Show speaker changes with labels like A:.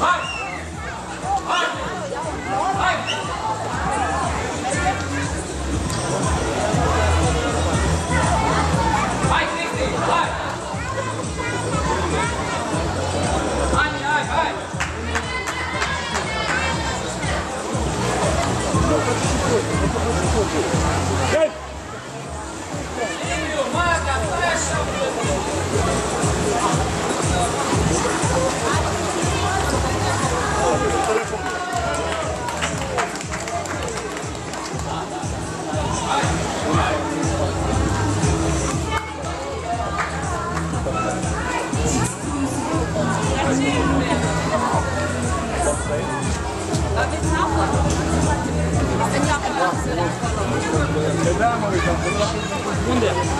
A: Hi!
B: Damit haben wir. 咱们这个，这个，这个。